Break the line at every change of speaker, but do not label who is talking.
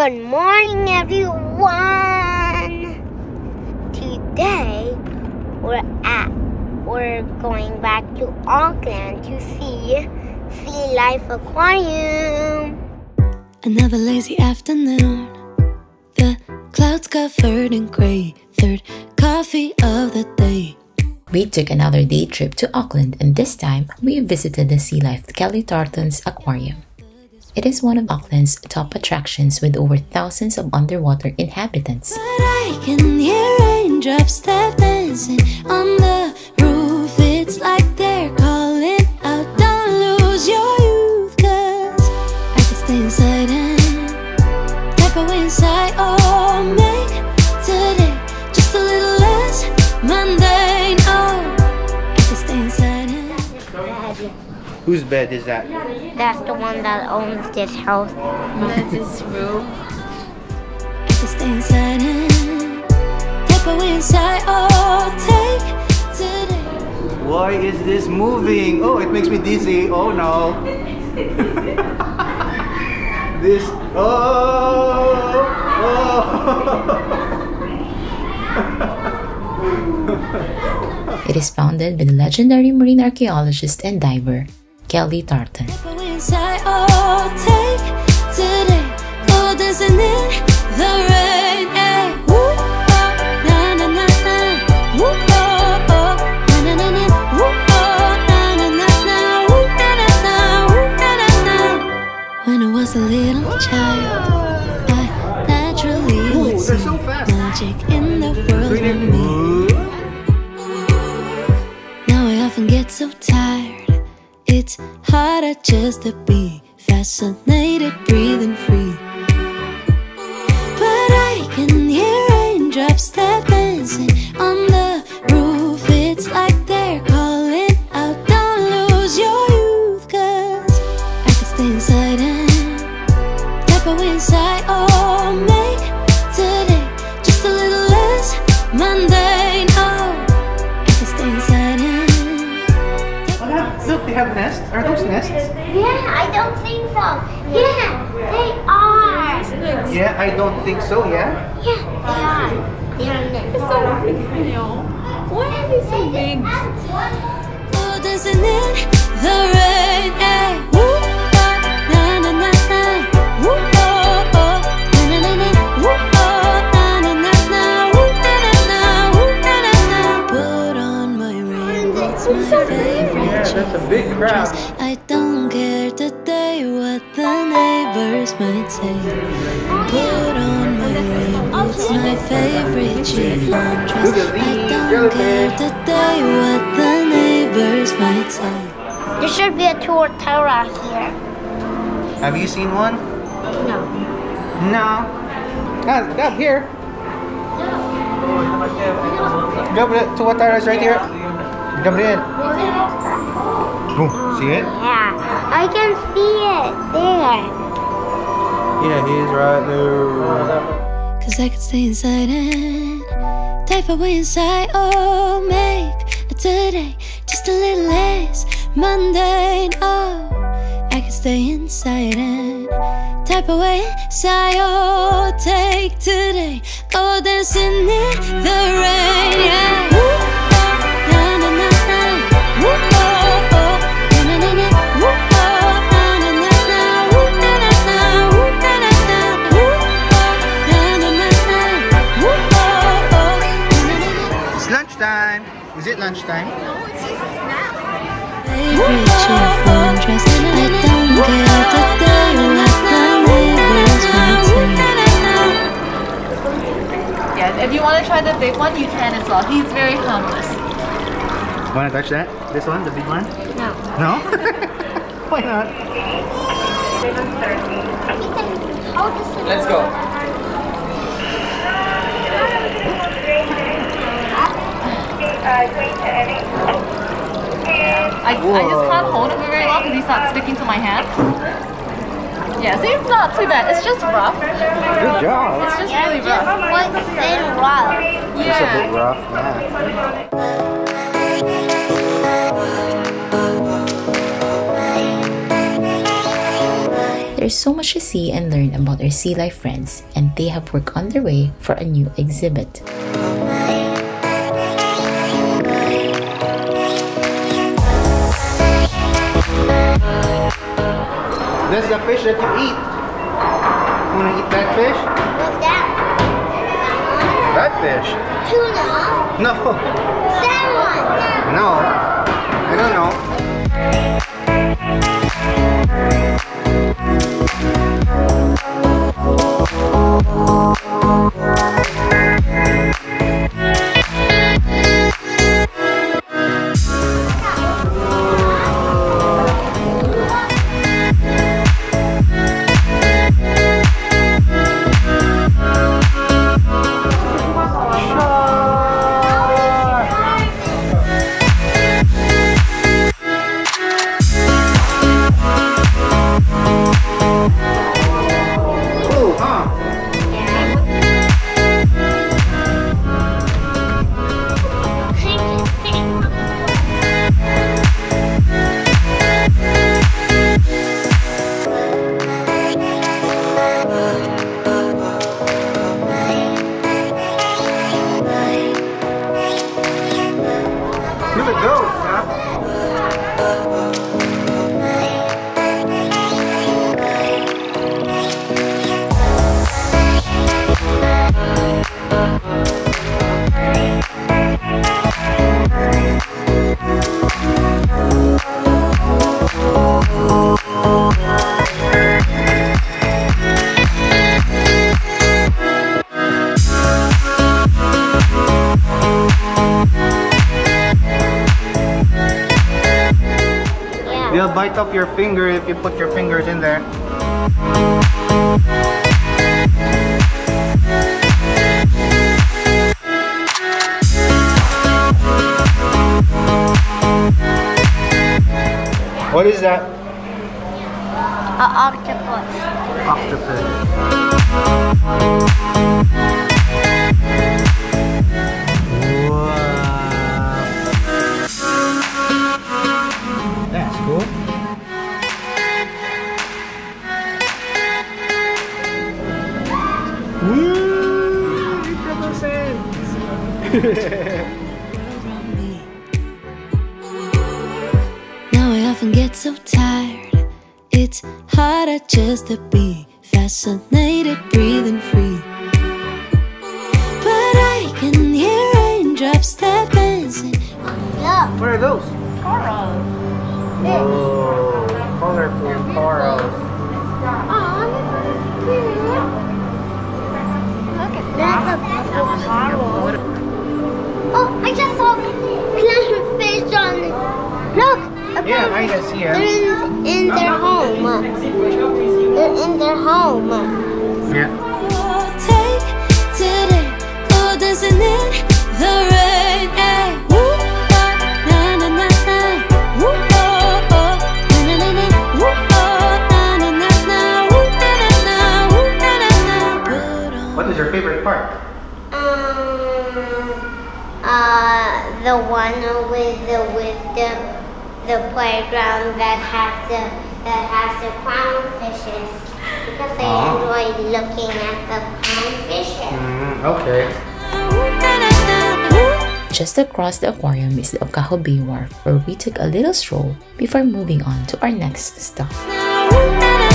Good morning, everyone. Today we're at we're going back to Auckland to see Sea Life Aquarium.
Another lazy afternoon. The clouds covered in gray. Third coffee of the day.
We took another day trip to Auckland and this time we visited the Sea Life Kelly Tarlton's Aquarium. It is one of Auckland's top attractions with over thousands of underwater inhabitants.
Whose bed is that?
That's the one that owns this house.
That's his room.
I stay inside and type away inside. Take today.
Why is this moving? Oh, it makes me dizzy. Oh no. this. Oh. Oh.
It is founded by the legendary marine archaeologist and diver, Kelly Tarlton.
Type away inside. Oh, take today. Go dancing in the rain. Eh? Hey. Woo, oh, na na na na. Woo, oh, oh. Na na na na. Woo, oh, na na na na. Woo, na na na. Woo, na na na. When I was a little child, I naturally
Ooh,
would see
so
magic in the world around me. Now I often get so tired. It's harder just to be fascinated, breathing free. But I can hear raindrops step dancing on the roof. It's like they're calling out, don't lose your youth. Cause I can stay inside and type away inside. Oh, make today just a little less mundane.
Have nests. Are those nests?
Yeah, I don't think so. Yeah, they are.
Yeah, I don't think so. Yeah.
Yeah, they are. They are next.
I know. Why are they so big?
Oh, dancing in the
Yeah, that's a big crowd.
dress. I don't care today what the neighbors might say. Put on my ring. It's my favorite chiffon dress. I don't care
jellyfish.
today what the neighbors might say.
There should be a tuatara here.
Have you seen one?
No.
No. Ah, up here. Jump it. Tuatara's right here. Jump it in. Boom. See it?
Yeah, I can see it there.
Yeah, he's right there.
Cause I could stay inside and type away inside. Oh, make a today just a little less mundane. Oh, I could stay inside and type away inside. Oh, take today, go dancing in the rain. Yeah.
Care it lunchtime?
No, it's might say.
Yeah, if you want to try the big one, you can as well. He's very harmless.
Want to touch that? This one, the big one?
No.
No? Why not?
Let's go.
I, I just can't hold him very well because he's not sticking to my hand. Yeah, see, it's not too bad. It's just rough.
Good job.
It's just really rough.
Quite thin rough.
It's a bit rough. Yeah.
There's There's so much to see and learn about our sea life friends, and they have work underway for a new exhibit.
That's the fish that you eat. You wanna eat that fish?
What's that?
That fish?
Tuna?
No.
Salmon?
No. I don't know. Look at those, They'll bite off your finger if you put your fingers in there. What is that?
An octopus.
Octopus. Woo!
Now I often get so tired. It's harder just to be fascinated, breathing free. But I can hear raindrops that dancing.
Look.
What are those?
Coral.
Oh, colorful corals.
Aw, That's a
that.
coral. Oh, I just saw clownfish on. it. Look. a
Yeah, I
clownfish.
can see
They're
it.
in, in their home. They're in their home.
Yeah.
Take today, go dancing in the
playground that has the that has the clownfishes because I
Oh.
enjoy looking at the clownfishes.
Mm, okay.
Just across the aquarium is the Okahu Bay Wharf, where we took a little stroll before moving on to our next stop.
Now, woo, na